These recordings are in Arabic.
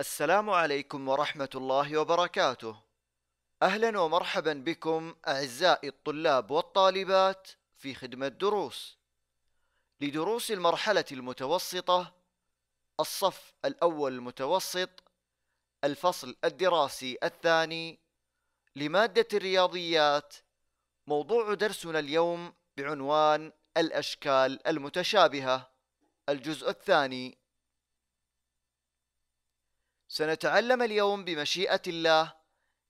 السلام عليكم ورحمة الله وبركاته. أهلا ومرحبا بكم أعزائي الطلاب والطالبات في خدمة دروس. لدروس المرحلة المتوسطة الصف الأول المتوسط الفصل الدراسي الثاني لمادة الرياضيات موضوع درسنا اليوم بعنوان الأشكال المتشابهة. الجزء الثاني. سنتعلم اليوم بمشيئة الله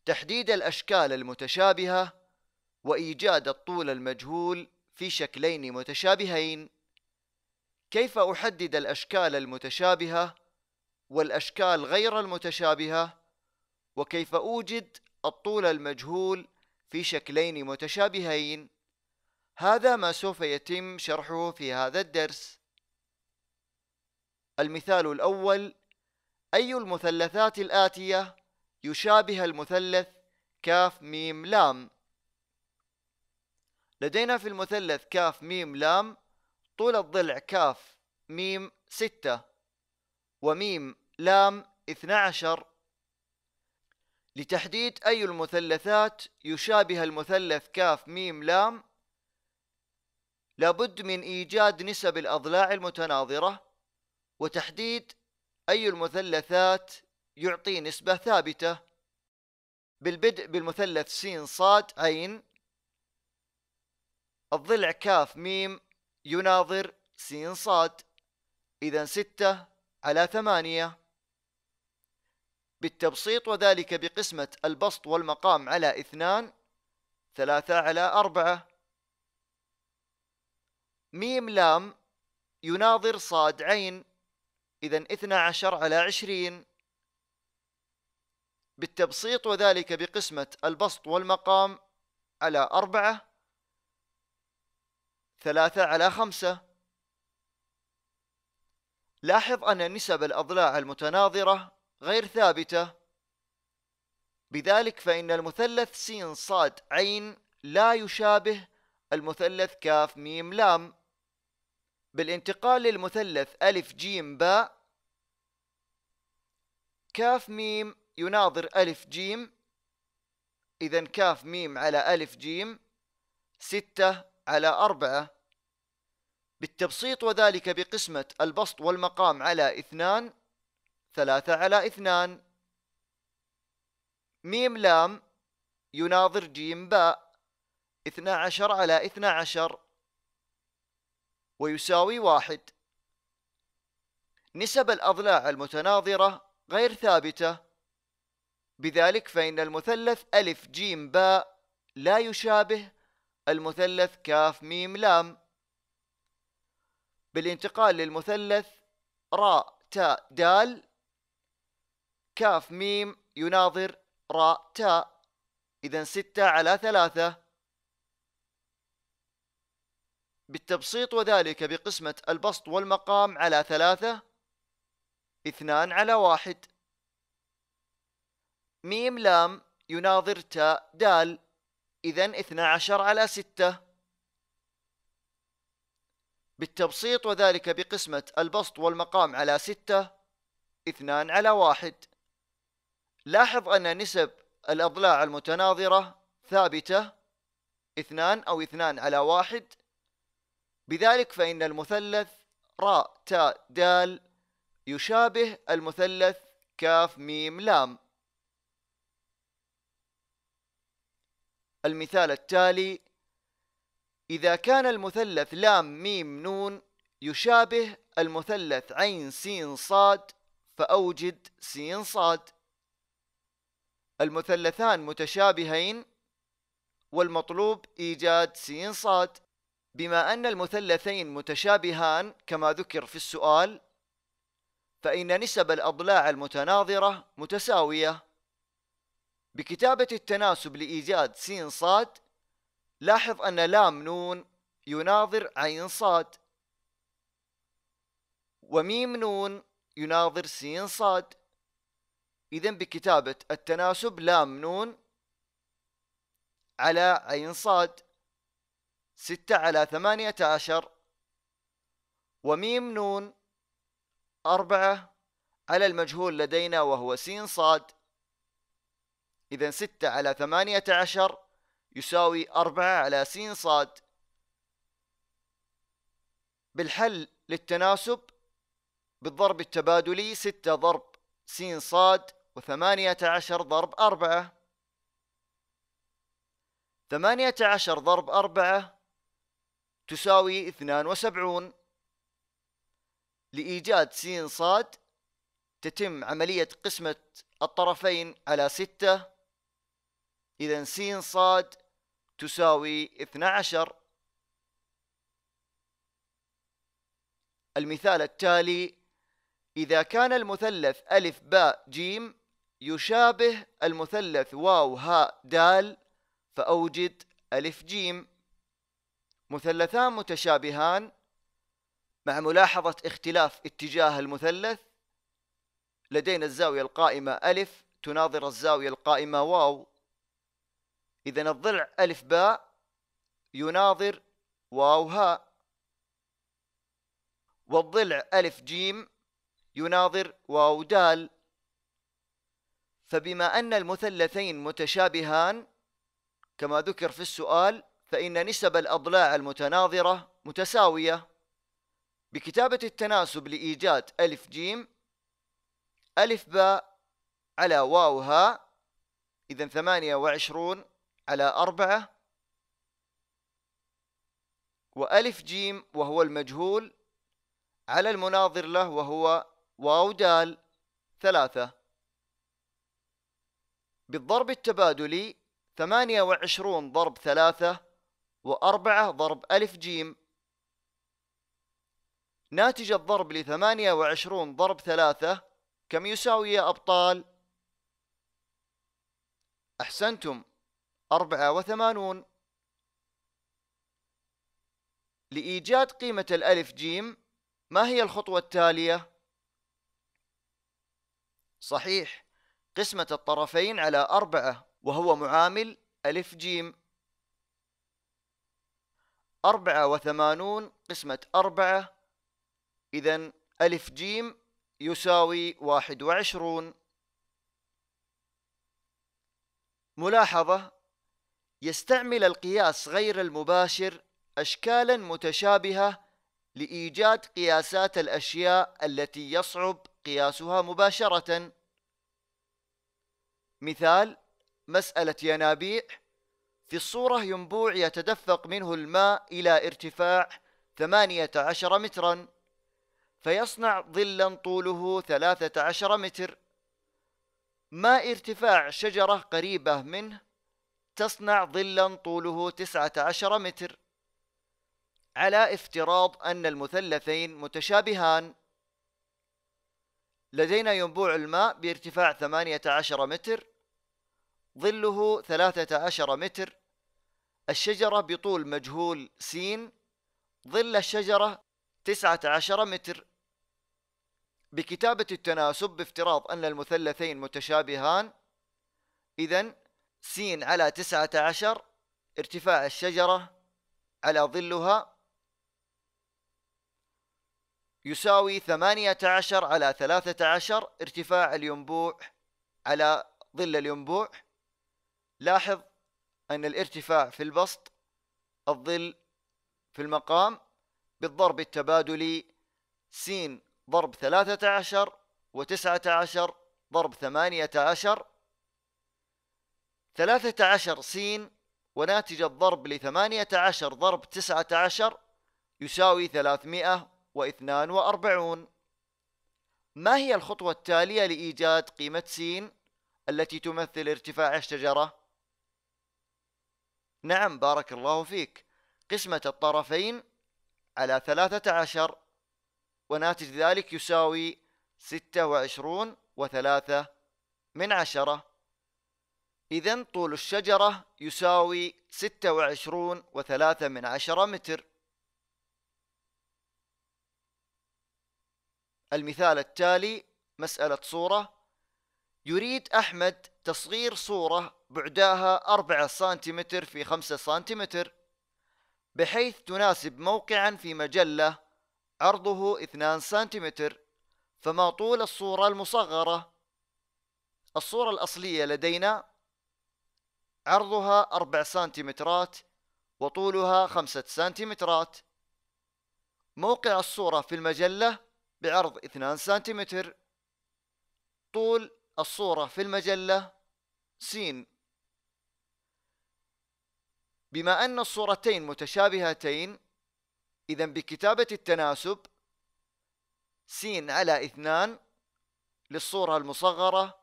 تحديد الأشكال المتشابهة وإيجاد الطول المجهول في شكلين متشابهين. كيف أحدد الأشكال المتشابهة والأشكال غير المتشابهة؟ وكيف أوجد الطول المجهول في شكلين متشابهين؟ هذا ما سوف يتم شرحه في هذا الدرس. المثال الأول أي المثلثات الآتية يشابه المثلث كاف ميم لام؟ لدينا في المثلث كاف ميم لام طول الضلع كاف ميم ستة وميم لام اثنى عشر لتحديد أي المثلثات يشابه المثلث كاف ميم لام لابد من إيجاد نسب الأضلاع المتناظرة وتحديد أي المثلثات يعطي نسبة ثابتة. بالبدء بالمثلث س صاد عين. الضلع كاف ميم يناظر س صاد. إذا ستة على ثمانية. بالتبسيط وذلك بقسمة البسط والمقام على اثنان ثلاثة على أربعة. ميم لام يناظر صاد عين إذا اثنى عشر على عشرين. بالتبسيط وذلك بقسمة البسط والمقام على أربعة ثلاثة على خمسة. لاحظ أن نسب الأضلاع المتناظرة غير ثابتة. بذلك فإن المثلث س صاد عين لا يشابه المثلث كاف ميم لام. بالانتقال للمثلث ألف جيم باء كاف ميم يناظر ألف جيم. إذا كاف ميم على ألف جيم ستة على أربعة. بالتبسيط وذلك بقسمة البسط والمقام على اثنان ثلاثة على اثنان. ميم لام يناظر جيم باء اثنى عشر على اثنى عشر. ويساوي واحد. نسب الأضلاع المتناظرة غير ثابتة. بذلك فإن المثلث ألف جيم باء لا يشابه المثلث كاف ميم لام. بالانتقال للمثلث راء تاء دال. كاف ميم يناظر راء تاء. إذا ستة على ثلاثة. بالتبسيط وذلك بقسمة البسط والمقام على ثلاثة اثنان على واحد. ميم لام يناظر تاء دال إذا اثنا عشر على ستة. بالتبسيط وذلك بقسمة البسط والمقام على ستة اثنان على واحد. لاحظ أن نسب الأضلاع المتناظرة ثابتة اثنان أو اثنان على واحد. بذلك فإن المثلث راء تاء دال يشابه المثلث كاف ميم لام. المثال التالي إذا كان المثلث لام ميم نون يشابه المثلث عين سين صاد فأوجد سين صاد. المثلثان متشابهين والمطلوب إيجاد سين صاد. بما أن المثلثين متشابهان كما ذكر في السؤال فإن نسب الأضلاع المتناظرة متساوية. بكتابة التناسب لإيجاد س صاد لاحظ أن لام نون يناظر عين صاد وميم نون يناظر س صاد. إذا بكتابة التناسب لام نون على عين صاد. ستة على ثمانية عشر وميم نون أربعة على المجهول لدينا وهو س صاد. إذا ستة على ثمانية عشر يساوي أربعة على س صاد. بالحل للتناسب بالضرب التبادلي ستة ضرب س صاد وثمانية عشر ضرب أربعة. ثمانية عشر ضرب أربعة تساوي اثنان وسبعون. لإيجاد س صاد تتم عملية قسمة الطرفين على ستة. إذا س صاد تساوي اثنى عشر المثال التالي إذا كان المثلث ألف باء جيم يشابه المثلث واو هاء دال فأوجد ألف جيم. مثلثان متشابهان مع ملاحظة اختلاف اتجاه المثلث. لدينا الزاوية القائمة ألف تناظر الزاوية القائمة واو. إذا الضلع ألف باء يناظر واو هاء والضلع ألف جيم يناظر واو دال. فبما أن المثلثين متشابهان كما ذكر في السؤال فإن نسب الأضلاع المتناظرة متساوية بكتابة التناسب لإيجاد ألف جيم ألف باء على واو هاء إذا ثمانية وعشرون على أربعة وألف جيم وهو المجهول على المناظر له وهو واو دال ثلاثة. بالضرب التبادلي ثمانية وعشرون ضرب ثلاثة وأربعة ضرب ألف جيم. ناتج الضرب لثمانية وعشرون ضرب ثلاثة. كم يساوي يا أبطال؟ أحسنتم. أربعة وثمانون. لإيجاد قيمة الألف جيم ما هي الخطوة التالية؟ صحيح. قسمة الطرفين على أربعة وهو معامل ألف جيم. أربعة وثمانون قسمة أربعة. إذا ألف جيم يساوي واحد وعشرون. ملاحظة يستعمل القياس غير المباشر أشكالا متشابهة لإيجاد قياسات الأشياء التي يصعب قياسها مباشرة. مثال مسألة ينابيع في الصورة ينبوع يتدفق منه الماء إلى ارتفاع 18 مترا فيصنع ظلا طوله 13 متر. ما ارتفاع شجرة قريبة منه تصنع ظلا طوله 19 متر. على افتراض أن المثلثين متشابهان. لدينا ينبوع الماء بارتفاع 18 متر ظله 13 متر الشجرة بطول مجهول س ظل الشجرة 19 متر. بكتابة التناسب بافتراض أن المثلثين متشابهان إذا س على 19 ارتفاع الشجرة على ظلها يساوي ثمانية عشر على ثلاثة عشر ارتفاع الينبوع على ظل الينبوع. لاحظ أن الارتفاع في البسط الظل في المقام بالضرب التبادلي س ضرب ثلاثة عشر وتسعة عشر ضرب ثمانية عشر ثلاثة عشر س وناتج الضرب لثمانية عشر ضرب تسعة عشر يساوي ثلاثمائة واثنان وأربعون ما هي الخطوة التالية لإيجاد قيمة س التي تمثل ارتفاع الشجرة؟ نعم بارك الله فيك. قسمة الطرفين على ثلاثة عشر وناتج ذلك يساوي ستة وعشرون وثلاثة من عشرة. إذا طول الشجرة يساوي ستة وعشرون وثلاثة من عشرة متر. المثال التالي مسألة صورة. يريد أحمد تصغير صورة بعداها أربعة سنتيمتر في خمسة سنتيمتر بحيث تناسب موقعا في مجلة عرضه 2 سنتيمتر. فما طول الصورة المصغرة؟ الصورة الأصلية لدينا عرضها أربع سنتيمترات وطولها خمسة سنتيمترات. موقع الصورة في المجلة بعرض اثنان سنتيمتر. طول الصورة في المجلة س بما أن الصورتين متشابهتين إذا بكتابة التناسب س على اثنان للصورة المصغرة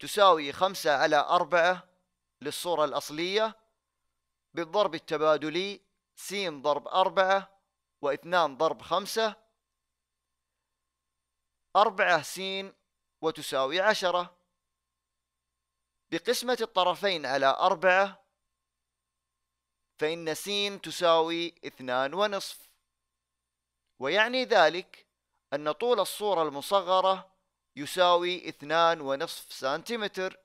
تساوي خمسة على أربعة للصورة الأصلية بالضرب التبادلي س ضرب أربعة واثنان ضرب خمسة أربعة س وتساوي عشرة. بقسمة الطرفين على أربعة فإن س تساوي اثنان ونصف. ويعني ذلك أن طول الصورة المصغرة يساوي اثنان ونصف سنتيمتر.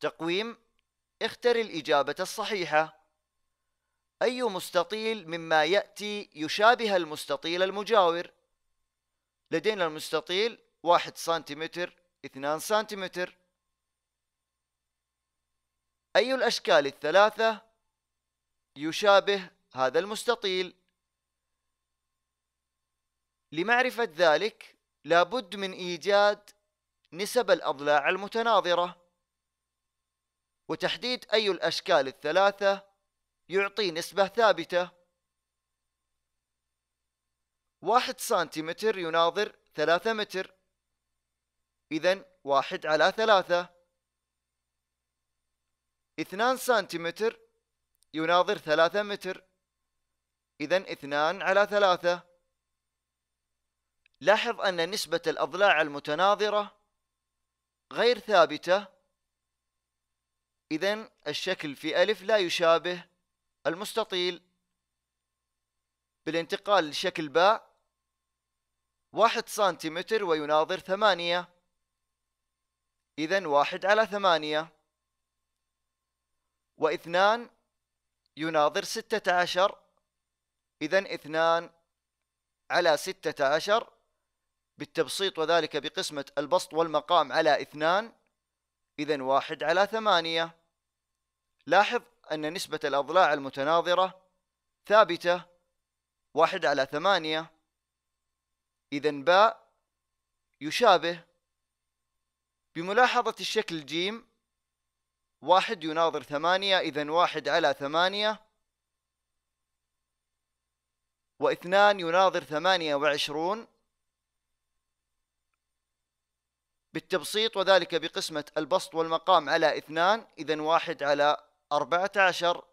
تقويم اختر الإجابة الصحيحة. أي مستطيل مما يأتي يشابه المستطيل المجاور. لدينا المستطيل واحد سنتيمتر اثنان سنتيمتر. أي الأشكال الثلاثة يشابه هذا المستطيل؟ لمعرفة ذلك لابد من إيجاد نسب الأضلاع المتناظرة. وتحديد أي الأشكال الثلاثة يعطي نسبة ثابتة. واحد سنتيمتر يناظر ثلاثة متر. إذا واحد على ثلاثة. اثنان سنتيمتر يناظر ثلاثة متر. إذا اثنان على ثلاثة. لاحظ أن نسبة الأضلاع المتناظرة غير ثابتة. إذا الشكل في ألف لا يشابه المستطيل. بالانتقال لشكل باء واحد سنتيمتر ويناظر ثمانية. إذا واحد على ثمانية. واثنان يناظر ستة عشر. إذا اثنان على ستة عشر بالتبسيط وذلك بقسمة البسط والمقام على اثنان. إذا واحد على ثمانية. لاحظ أن نسبة الأضلاع المتناظرة ثابتة. واحد على ثمانية. إذا باء يشابه. بملاحظة الشكل جيم واحد يناظر ثمانية إذا واحد على ثمانية. واثنان يناظر ثمانية وعشرون. بالتبسيط وذلك بقسمة البسط والمقام على اثنان إذا واحد على أربعة عشر.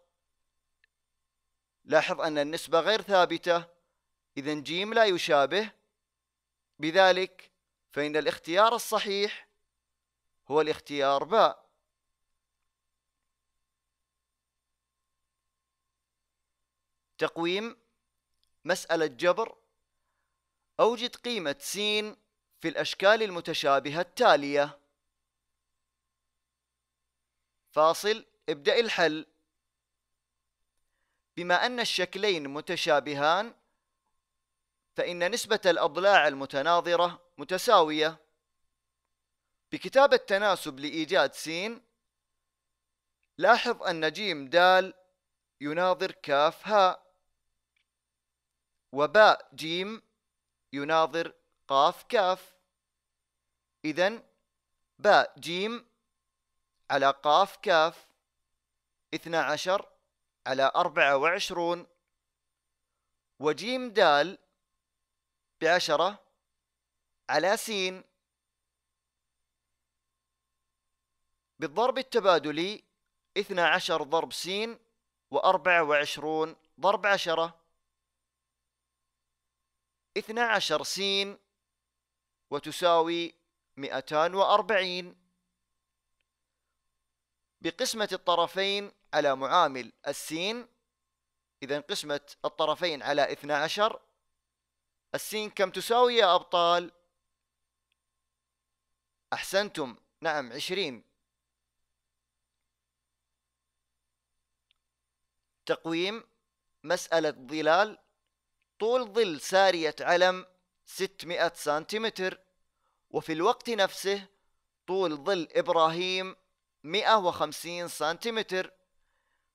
لاحظ أن النسبة غير ثابتة إذا جيم لا يشابه. بذلك فإن الاختيار الصحيح هو الاختيار باء. تقويم مسألة جبر أوجد قيمة س في الأشكال المتشابهة التالية. فاصل ابدأ الحل. بما أن الشكلين متشابهان فإن نسبة الأضلاع المتناظرة متساوية. بكتابة تناسب لإيجاد س لاحظ أن ج د يناظر كاف هاء وباء جيم يناظر قاف كاف. إذا باء جيم على قاف كاف. اثنى عشر على أربعة وعشرون. وجيم دال بعشرة على سين. بالضرب التبادلي اثنى عشر ضرب سين وأربعة وعشرون ضرب عشرة. اثنى عشر سين وتساوي مئتان وأربعين. بقسمة الطرفين على معامل السين إذا قسمة الطرفين على اثنى عشر. السين كم تساوي يا أبطال؟ أحسنتم. نعم عشرين. تقويم مسألة ظلال. طول ظل سارية علم 600 سنتيمتر وفي الوقت نفسه طول ظل إبراهيم 150 سنتيمتر.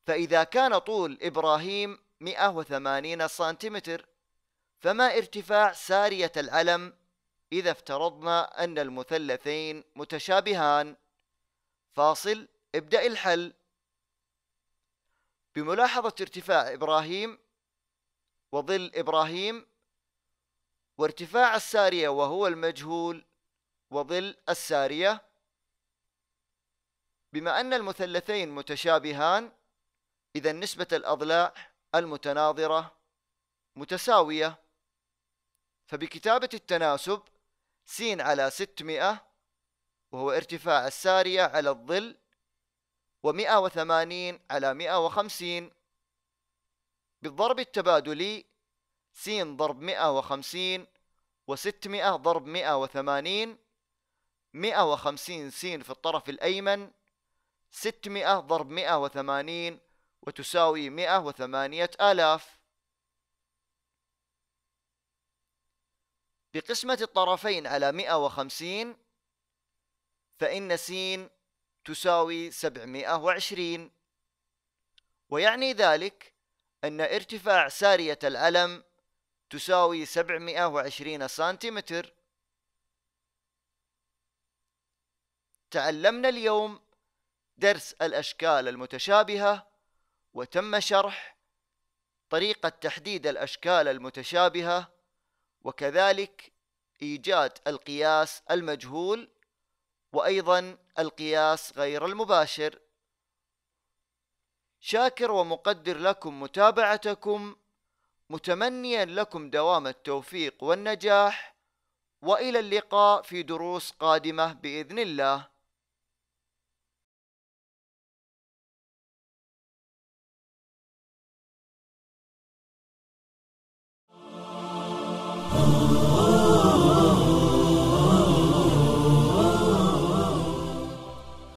فإذا كان طول إبراهيم 180 سنتيمتر فما ارتفاع سارية العلم إذا افترضنا أن المثلثين متشابهان. فاصل ابدأ الحل. بملاحظة ارتفاع إبراهيم وظل إبراهيم وارتفاع السارية وهو المجهول وظل السارية. بما أن المثلثين متشابهان إذا نسبة الأضلاع المتناظرة متساوية. فبكتابة التناسب س على 600 وهو ارتفاع السارية على الظل ومئة وثمانين على مئة وخمسين. بالضرب التبادلي س ضرب مئة وخمسين وستمائة ضرب مئة وثمانين مئة وخمسين س في الطرف الأيمن ستمائة ضرب مئة وثمانين وتساوي مئة وثمانية آلاف. بقسمة الطرفين على مئة وخمسين فإن س تساوي 720 ويعني ذلك أن ارتفاع سارية العلم تساوي 720 سنتيمتر. تعلمنا اليوم درس الأشكال المتشابهة وتم شرح طريقة تحديد الأشكال المتشابهة وكذلك إيجاد القياس المجهول وأيضا القياس غير المباشر. شاكر ومقدر لكم متابعتكم متمنيا لكم دوام التوفيق والنجاح وإلى اللقاء في دروس قادمة بإذن الله.